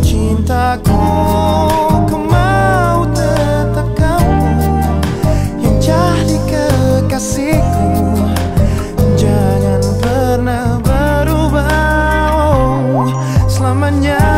cintaku kemau mau tetap kamu. Yang jadi kekasihku Jangan pernah berubah. Oh, Selamanya